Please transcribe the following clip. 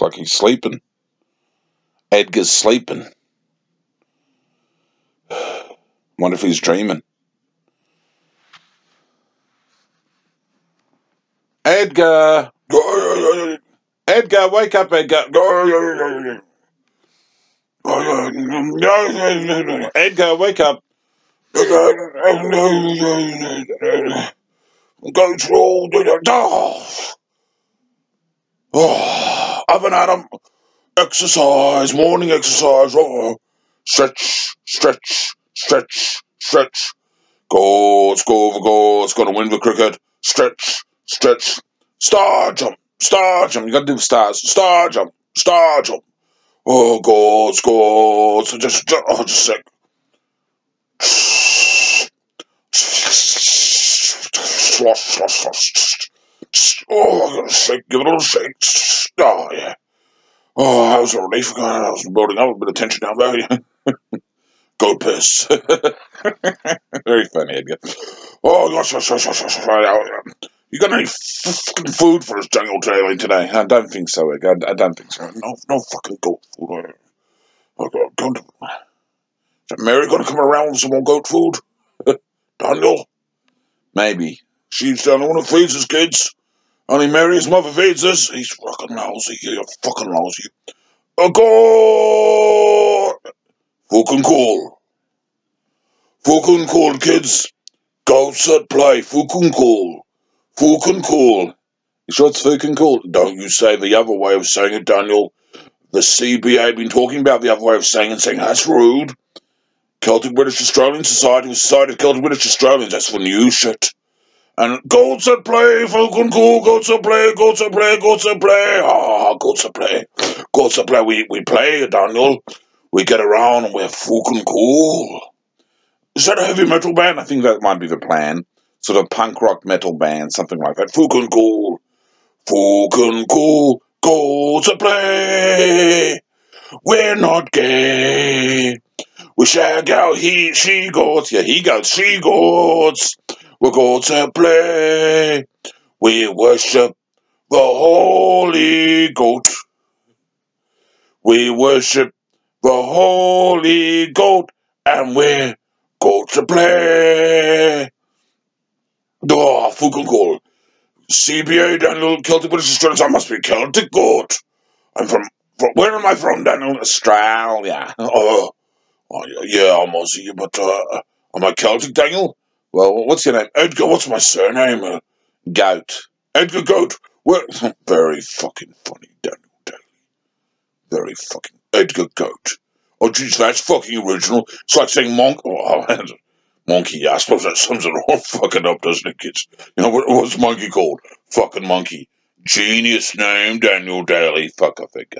Like he's sleeping. Edgar's sleeping. Wonder if he's dreaming. Edgar! Edgar, wake up, Edgar! Edgar, wake up! Go through all the! Oh, At 'em. Exercise, morning exercise. Oh, stretch, stretch, stretch, stretch. Go, let's go over, go. It's going to win the cricket. Stretch, stretch. Star jump, star jump. You got to do the stars. Star jump, star jump. Oh, go, let's go. So just, oh, just a sec. Oh, I Oh, to shake, give it a little shake. Oh, yeah. Oh, that was a. God, I was building up a bit of tension down there. Goat piss. Very funny, Edgar. Oh, gosh, gosh, gosh, gosh, gosh. You got any fucking food for us, Daniel Daly, today? I don't think so, Edgar. I don't think so. No, no fucking goat food. I'm going to... Is Mary going to come around with some more goat food? Daniel? Maybe. She's the only one who feeds us kids. Only Mary's mother feeds us. He's fucking lousy. You're fucking lousy. A goal! Fucking cool. Fucking cool, kids. Goats at play. Fucking cool. Fucking cool. You sure it's fucking cool? Don't you say the other way of saying it, Daniel. The CBA been talking about the other way of saying it, saying that's rude. Celtic British Australian Society was Society of Celtic British Australians. That's for new shit. And go to play, fucking cool, go to play, go to play, go to play. Ah, oh, goats at play. go to play. We, we play, Daniel. We get around and we're fucking cool. Is that a heavy metal band? I think that might be the plan. Sort of punk rock metal band, something like that. Fucking cool. Fucking cool. Goats to play. We're not gay. We shag out he, she goats. Yeah, he goats, she goats. We're going to play. We worship the holy goat. We worship the holy goat, and we're going to play. Oh, fucking goal. CBA, Daniel, Celtic British Australians. I must be Celtic goat. I'm from, from where am I from, Daniel? Australia. Oh, oh yeah, I'm Aussie, but uh, am I Celtic, Daniel? Well, what's your name? Edgar, what's my surname? Uh, Gout. Edgar Goat. Well, very fucking funny, Daniel Daly. Very fucking Edgar Goat. Oh, jeez, that's fucking original. It's like saying monk. Oh, monkey. Yeah, I suppose that sums it all fucking up, doesn't it, kids? You know, what, what's monkey called? Fucking monkey. Genius name, Daniel Daly. Fuck, I think.